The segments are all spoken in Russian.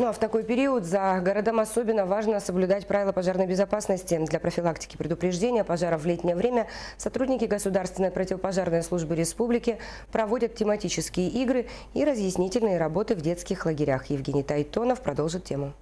Ну а в такой период за городом особенно важно соблюдать правила пожарной безопасности. Для профилактики предупреждения пожаров в летнее время сотрудники Государственной противопожарной службы республики проводят тематические игры и разъяснительные работы в детских лагерях. Евгений Тайтонов продолжит тему.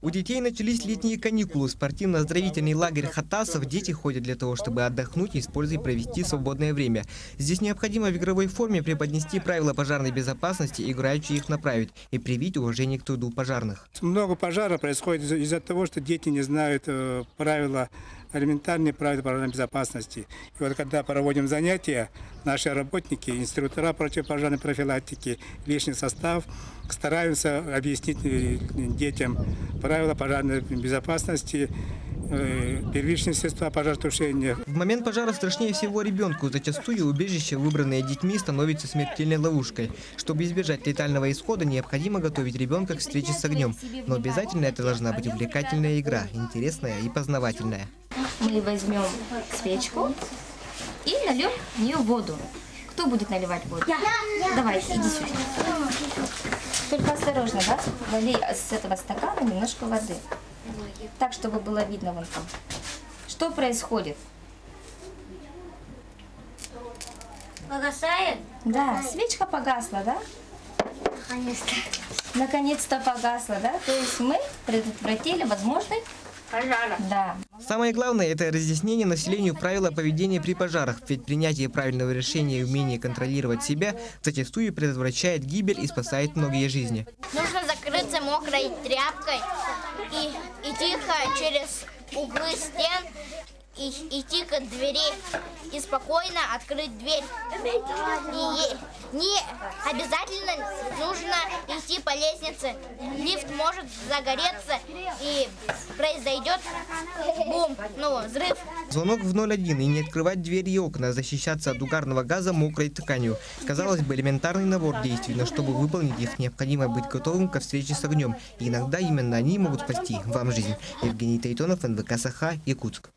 У детей начались летние каникулы. Спортивно-оздоровительный лагерь Хатасов дети ходят для того, чтобы отдохнуть, и провести свободное время. Здесь необходимо в игровой форме преподнести правила пожарной безопасности, играючи их направить и привить уважение к труду пожарных. Много пожаров происходит из- из-за того, что дети не знают э, правила, элементарные правила пожарной безопасности. И вот когда проводим занятия, наши работники, инструктора противопожарной профилактики, лишний состав, стараемся объяснить э, детям правила пожарной безопасности, э, первичные средства пожаротушения, В момент пожара страшнее всего ребенку. Зачастую убежище, выбранное детьми, становится смертельной ловушкой. Чтобы избежать летального исхода, необходимо готовить ребенка к встрече с огнем. Но обязательно это должна быть увлекательная игра, интересная и познавательная. Мы возьмем свечку и нальем в нее воду. Кто будет наливать воду? Я. Давай, иди сюда. Только осторожно, да? Вали с этого стакана немножко воды. Так, чтобы было видно вон там. Что происходит? Погасает? Да, свечка погасла, да? Наконец-то. Наконец-то погасла, да? То есть мы предотвратили возможный Пожара. Да. Самое главное – это разъяснение населению правила поведения при пожарах, ведь принятие правильного решения и умение контролировать себя зачастую предотвращает гибель и спасает многие жизни. Нужно закрыться мокрой тряпкой и, и тихо через углы стен и, идти к двери и спокойно открыть дверь. И не обязательно нужно идти по лестнице. Лифт может загореться и произойдет бум, ну, взрыв. Звонок в 01 и не открывать двери и окна, а защищаться от угарного газа мокрой тканью. Казалось бы, элементарный набор действий, но чтобы выполнить их, необходимо быть готовым ко встрече с огнем. И иногда именно они могут спасти вам жизнь. Евгений Тайтонов, НВК Саха, Якутск.